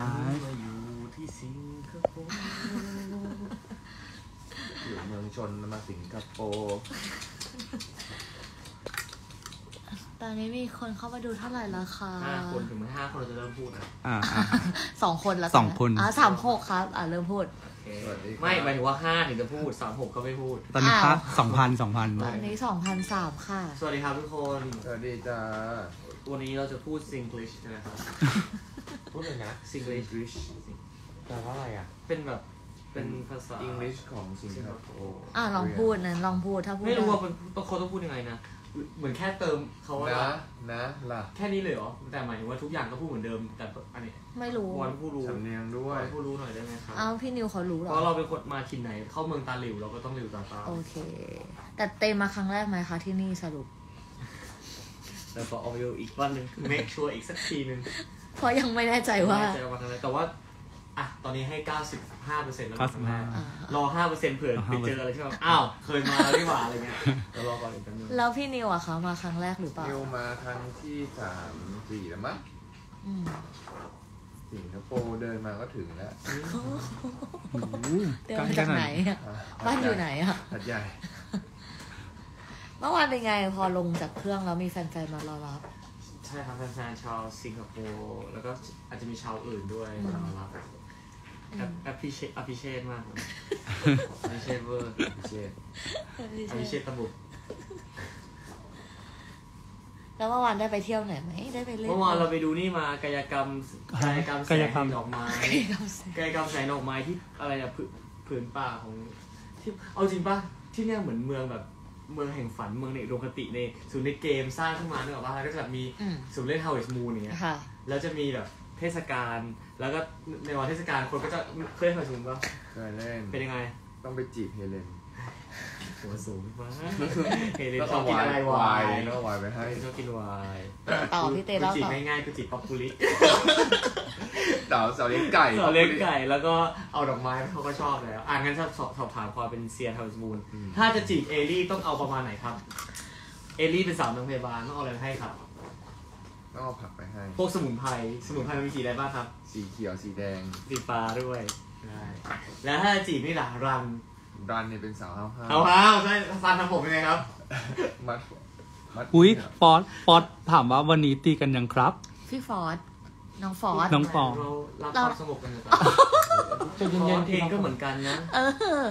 มาอยู่ที่สิงคโปร์อยู่เมืองชนมาสิงคโปร์ตอนนี้มีคนเข้ามาดูเท่าไหร่แล้วคะห้าคนถึงไม่ห้าคนเราจะเริ่มพูดนะอ่าอ่า สองคนแล้วสองคน อะสามหกครับ อะเริ่มพูดโอเคไม่หมายถึงว่าห้าถึงจะพูดสามหกก็ไม่พูด ตอนนี้อ้าวค่าสองพันสองพันตอนนี้สองพันสามค่ะ สวัสดีครับทุกคน สวัสดีจ้าวันนี้เราจะพูด Singlish นะครับ พูดเลยนะ Singlish แปลว่าอะไรอะ เป็นแบบ เป็นภาษาอังกฤษของสิงคโปร์อะลองพูดนะลองพูดถ้าพูดไม่รู้ด้ว่ามันต้องเขาต้องพูดยังไงนะ เหมือนแค่เติมเขาว่านะ นะล่ะแค่นี้เลยเหรอ แต่หมายถึงว่าทุกอย่างก็พูดเหมือนเดิม แต่อันนี้ไม่รู้วอนผู้รู้สำเนียงด้ววอยนผู้รู้หน่อยได้ไหมครับ อ้าวพี่นิวเขารู้เหรเพอราะเราเป็นคนมาถิ่นไหน เข้าเมืองตาหลิวเราก็ต้องหลิวตาตามโอเค แต่เต็มมาครั้งแรกไหมคะที่นี่สรุปแต่พอเอาอยู่อีกวันหนึ่ง make sure อีกสักทีหนึ่ง เพราะยังไม่แน่ใจว่า ไม่แน่ใจว่าครั้งแรกแต่ว่าอะตอนนี้ให้ 95%แล้วเก้าคสิรั้บงแรห้ากอ่ารอ5%เผื่อไปเจออะไรที่แบบอ้าว เคยมาแล้วนี่หว่าอะไรเงี้ยเดี๋ยวรอก่อนอีกแป๊บนึงแล้วพี่นิวอะคะมาครั้งแรกหรือเปล่านิวมาครั้งที่สามสี่แล้วมั้งอืมสิงคโปร์เดินมาก็ถึงแล้วโอ้โหเดินใกล้มากัจากนหน่ไหนอยอะอะบ้านอยู่ไหนอะ หัดใหญ่ เมื่อวานเป็นไงพอลงจากเครื่องแล้วมีแฟนๆมารอรับ ใช่ครับแฟนๆชาวสิงคโปร์แล้วก็อาจจะมีชาวอื่นด้วยมารับแอปแอปพิเชษอภิเชษมากนะอภิเชษเวอร์เช่นอภิเชษตะบุกแล้วเมื่อวานได้ไปเที่ยวไหนไหมได้ไปเล่นเมื่อวานเราไปดูนี่มากายกรรมกายกรรมแสกายงกรรมดอกไม้ไปกับแฟนกายกรรมแสงดอกไม้ที่อะไรอะผืนผืนป่าของที่เอาจริงปะที่เนี่ยเหมือนเมืองแบบ เมืองแห่งฝันเมืองในอุดมคติในศูนย์ในเกมสร้างขึ้นมาเนกอะว่าแล้วก็จะแบบมีอืมศูนย์เล่น Harvest Moon อย่างเงี้ยค่ะ แล้วจะมีแบบเทศกาลแล้วก็ในวันเทศกาลคนก็จะเคยเห็น Harvest Moon ปะเคยเล่น เป็นยังไง ต้องไปจีบเฮเลน หัวสูงมากเฮเลนแล้วชอบกินอะไรวายแล้วเอาวายไปให้ ชอบกินวายต่อพี่เต้เล่ากูจีบต่อง่ายๆกูจีบป๊อปปูริสาวสาวเลี้ยงไก่เราเลี้ยงไก่แล้วก็เอาดอกไม้เขาก็ชอบแล้ว อะงั้นสอบสอบสอบถามความเป็นเซียน Harvest Moon ถ้าจะจีบเอลี่ต้องเอาประมาณไหนครับ เอลี่เป็นสาวโรงพยาบาลต้องเอาอะไรมาให้ครับต้องเอาผักไปให้ พวกสมุนไพรสมุนไพรมันมีสีอะไรบ้างครับ สีเขียวสีแดงสีฟ้าด้วย ได้ แล้วถ้าจะจีบนี่ล่ะรัน รันเนี่ยเป็นสาวห้าวห้าวเอาห้าวใช่ฟันทำผมยังไงครับ มัดมัดอุ้ยฟอสฟอสถามว่าวันนี้ตีกันยังครับ พี่ฟอร์ดน้องฟอร์ดน้องฟร์เรารับคเราวามสงบกันดีกว่าจะฟเย็อนนๆเองก็เหมือนกันนะเออ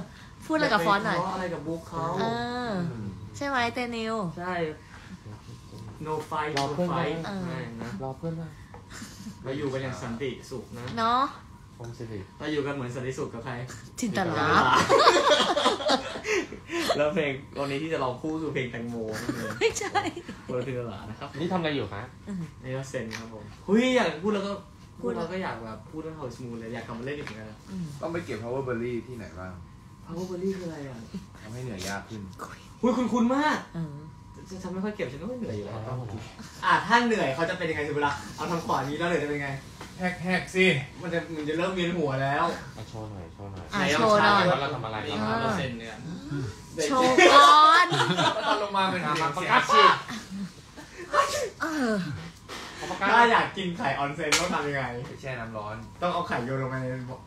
พูดอะไรกับฟอร์ดหน่อยาไปทะเลาะอะไรกับบุ๊กเขาเออ ใช่ไหมเตนิว ใช่ no fight รอ no เพื่อนไว้ fight เออไม่นะรอเพื่อนมาเราอยู่กันอย่างสันติสุขนะ เนาะ ผมสิริเราอยู่กันเหมือนสันติสุขกับใคร จินตลา แล้วเพลงวันนี้ที่จะร้องคู่คือเพลงแตงโมนั่นเองไม่ใช่โรตินลานะครับ นี่ทำอะไรอยู่คะนี่ก็เซนครับผมเฮ้ยอยากพูดแล้วก็พูพูดดแล้วก็อยากแบบพูดเรื่อง House Moon เลยอยากกลับมาเล่นอีกเหมือนกันนะอืมต้องไปเก็บ power berry ที่ไหนบ้าง Power Berry คืออะไรอะทำให้เหนื่อยยากขึ้นหุ้ยคุณคุณมากเออจะทำไม่ค่อยเก็บฉันก็ไม่เหนื่อยอยู่แล้วอะถ้าเหนื่อยเขาจะเป็นยังไงสมมติละเอาทางขวานี้แล้วเหนื่อยจะเป็นยังไง แฮกแฮกสิ มันจะมันจะเริ่มเวียนหัวแล้ว มาโชว์หน่อยโชว์หน่อยอะไหโชว์หน่อย ว่าเราทำอะไรนี่กันครับเราเซ็นเนี่ยโชว์ก่อนตอนลงมาเป็นมาเสียงประเสียกาศงสิเออเอาประกาศถ้าอยากกินไข่ออนเซ็นต้องทำยังไง ไปแช่น้ำร้อนต้องเอาไข่โยนลงไปใน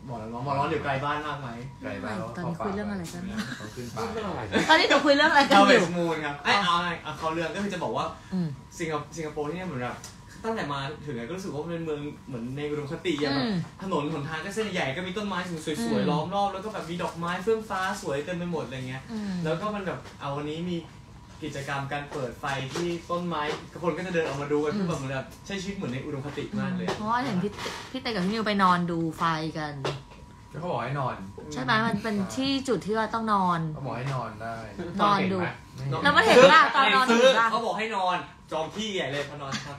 บ่อน้ำร้อนบ่อร้อนอยู่ไกลบ้านมากไหมไก่บ้านตอนนี้คุยเรื่องอะไรกัน เขาขึ้นป่าเรื่องอะไรตอนนี้หนูคุยเรื่องอะไรกันเข้าอเวยู่ สมูนครับไอ้ยเอาไงเอาเขาเรื่องก็คือจะบอกว่า อืม สิงคโปร์สิงคโปร์ที่เนี่ยเหมือนแบบ ตั้งแต่มาถึงเนี่ยก็รู้สึกว่ามันเป็นเมืองเหมือนในอุดมคติอย่างแบบอืมถนนหนทางก็เส้นใหญ่ก็มีต้นไม้สวยอืๆมล้อมรอบแล้วก็แบบมีดอกไม้เฟื่องฟ้าสวยเต็มไปหมดอะไรเงี้ยอืมแล้วก็มันแบบเอาวันนี้มีกิจกรรมการเปิดไฟที่ต้นไม้คนก็จะเดินออกมาดูกันคือแบบเหมือนแบบใช้ชีวิตเหมือนในอุดมคติมากเลยเพราะว่าเห็นพี่พี่เตกับพี่นิวไปนอนดูไฟกันเขาบอกให้นอน ใช่ไหมมันเป็นที่จุดที่ว่าต้องนอนเขาบอกให้นอนได้นอนดูเห็นไหมแล้วมันเห็นว่าตอนนอนซื้อเห็นปะเขาบอกให้นอนจองที่ใหญ่เลยพอนอนครับ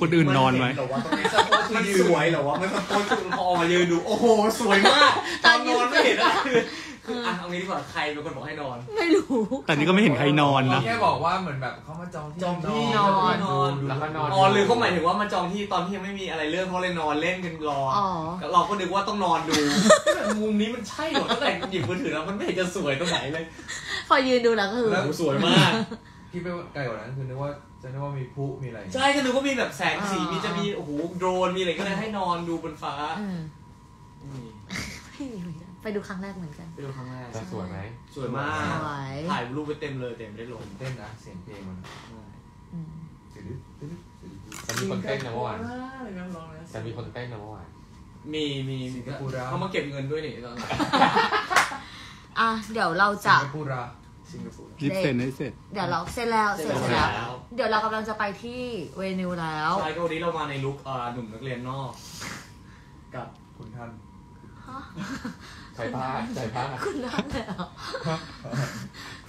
คนอื่นนอนไหมเหรอวะตรงนี้ spot มันสวยเหรอวะมัน spot คือพอมายืนดู โอ้โห สวยมากตอนยืนไม่เห็นอะคือคืออะเอางี้ดีกว่าใครเป็นคนบอกให้นอน ไม่รู้ แต่นี่ก็ไม่เห็นใครนอนนะแค่บอกว่าเหมือนแบบเขามาจองที่จองที่นอนนอนแล้วก็นอนอ๋อหรือเขาหมายถึงว่ามาจองที่ตอนที่ยังไม่มีอะไรเรื่องเขาเลยนอนเล่นกันรออ๋อเราก็นึกว่าต้องนอนดูแต่มุมนี้มันใช่เหรอตั้งแต่หยิบมือถือแล้วมันไม่เห็นจะสวยตรงไหนเลยพอยืนดูแล้วก็คือโอ้โหสวยมาก ที่ไปไกลกว่านั้นคือนึกว่าจะนึกว่ามีพลุมีอะไรใช่ก็นึกว่ามีแบบแสงสีอ่ามีมีจะมีโอ้โหโดรนมีอะไรก็เลยให้นอนดูบนฟ้าอืมอืมไม่มีเหมือนกันไปดูครั้งแรกเหมือนกัน ไปดูครั้งแรกจะสวยไหมสวยมาก สวยถ่ายรูปไปเต็มเลยเต็มได้ลงตื่นเต้นนะเสียงเพลงมันอืมตื่นตื่นตื่นจะมีคนเต้นนะเมื่อวานอะไรนะร้องนะจะมีคนเต้นนะเมื่อวานมีมีมีเขามาเก็บเงินด้วยนี่ตอนหลังอะเดี๋ยวเราจะสิงคโปร์อะ สิงคโปร์ รีบเซ็นให้เสร็จ เดี๋ยวเราเสร็จแล้วเสร็จเสร็จแล้วแล้ว เดี๋ยวเรากำลังจะไปที่ venue แล้ว ใช่ก็วันนี้เรามาในลุคเอ่อหนุ่มนักเรียนนอก กับคุณท่านฮะใส่ผ้าใส่ผ้าคุณนั่นเลยเหรอ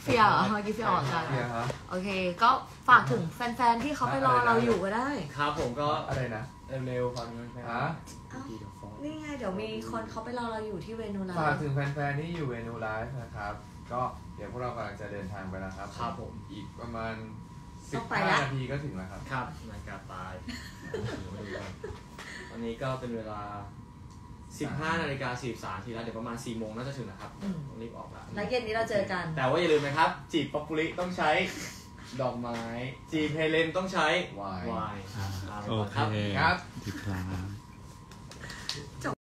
เฟียเหรอเมื่อกี้เฟียออกกันเนี่ยฮะโอเค ก็ฝากถึงแฟนๆที่เขาไปรอเราอยู่ก็ได้ ครับผมก็อะไรนะเร็วๆฟังกันไปฮะดีเดี๋ยวฟ้องนี่ไงเดี๋ยวมีคนเขาไปรอเราอยู่ที่เวนิวแล้วฝากถึงแฟนๆที่อยู่เวนูไลฟ์นะครับ ก็เดี๋ยวพวกเรากำลังจะเดินทางไปแล้วครับครับผม อีกประมาณต้องไปละ15นาทีก็ถึงแล้วครับ ครับนาฬิกาตายวันนี้ก็เป็นเวลา 15นาฬิกา43นาทีแล้วเดี๋ยวประมาณ4โมงน่าจะถึงนะครับต้องรีบออกแล้วแล้วเย็นนี้เราเจอกันแต่ว่าอย่าลืมนะครับ จีบป๊อปปุริต้องใช้ดอกไม้ จีบเฮเลนต้องใช้วาย วายครับโอเคครับ ครับ ดีครับ